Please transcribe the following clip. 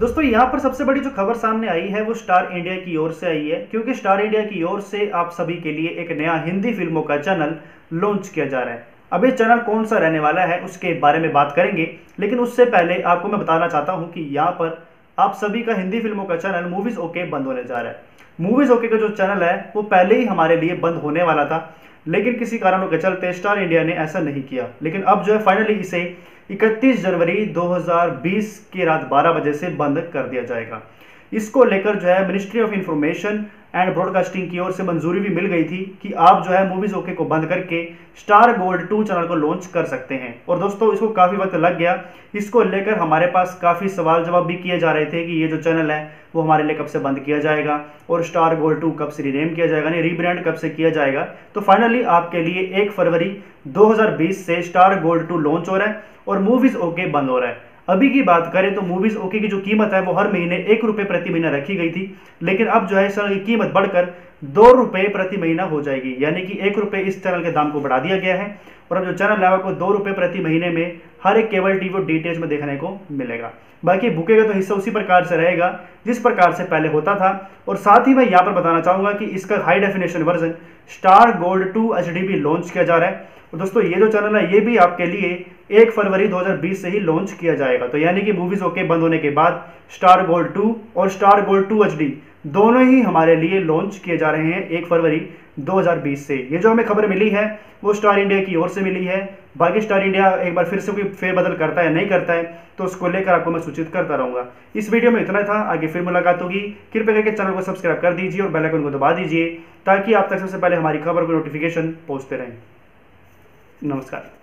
दोस्तों, यहाँ पर सबसे बड़ी जो खबर सामने आई है, वो स्टार इंडिया की ओर से आई है, क्योंकि स्टार इंडिया की ओर से आप सभी के लिए एक नया हिंदी फ़िल्मों का चैनल लॉन्च किया जा रहा है। अब ये चैनल कौन सा रहने वाला है, उसके बारे में बात करेंगे, लेकिन उससे पहले आपको मैं बताना चाहता हूँ कि यहाँ पर आप सभी का हिंदी फ़िल्मों का चैनल मूवीज़ ओके बंद होने जा रहा है। मूवीज़ ओके का जो चैनल है, वो पहले ही हमारे लिए बंद होने वाला था, लेकिन किसी कारणों के चलते स्टार इंडिया ने ऐसा नहीं किया। लेकिन अब जो है फाइनली इसे 31 जनवरी 2020 की रात 12 बजे से बंद कर दिया जाएगा। इसको लेकर जो है ministry of information and broadcasting की ओर से मंजूरी भी मिल गई थी कि आप जो है मूवीज़ ओके को बंद करके स्टार गोल्ड टू चैनल को लॉन्च कर सकते हैं। और दोस्तों, इसको काफ़ी वक्त लग गया। इसको लेकर हमारे पास काफ़ी सवाल जवाब भी किए जा रहे थे कि ये जो चैनल है, वो हमारे लिए कब से बंद किया जाएगा और स्टार गोल्ड टू कब से रीनेम किया जाएगा, यानी रीब्रांड कब से किया जाएगा। तो फाइनली आपके लिए एक फरवरी 2020 से स्टार गोल्ड टू लॉन्च हो रहा है और मूवीज़ ओके बंद हो रहा है। अभी की बात करें तो मूवीज़ ओके की जो कीमत है वो हर महीने एक रुपए प्रति महीना रखी गई थी, लेकिन अब जो है इस चैनल की कीमत बढ़कर दो रुपए प्रति महीना हो जाएगी, यानी कि एक रुपए इस चैनल के दाम को बढ़ा दिया गया है और अब जो चैनल है आपको दो रुपए प्रति महीने में हर एक केबल टीवी और डीटीएच में देखने को मिलेगा। बाकी बुके का तो हिस्सा उसी प्रकार से रहेगा जिस प्रकार से पहले होता था और साथ ही मैं यहाँ पर बताना चाहूँगा कि इसका high definition version Star Gold two H launch किया जा रहा है। और दोस्तों ये जो चैनल है ये भी आपके लिए एक फरवरी 2020 से ही लॉन्च किया जाएगा। तो यानी कि मूवीज़ ओके बंद होने के बाद स्टार गोल्ड टू और स्टार गोल्ड टू एच दोनों ही हमारे लिए लॉन्च किए जा रहे हैं एक फरवरी 2020 से। ये जो हमें खबर मिली है, वो स्टार इंडिया की ओर से मिली है। बाकी स्टार इंडिया एक बार फिर से कोई फेरबदल करता है, नहीं करता है तो उसको लेकर आपको मैं सूचित करता रहूँगा। इस वीडियो में इतना था, आगे फिर मुलाकात होगी। कृपया करके चैनल को सब्सक्राइब कर दीजिए और बेल आइकन को दबा दीजिए, ताकि आप तक सबसे पहले हमारी खबर को नोटिफिकेशन पहुँचते रहें। नमस्कार।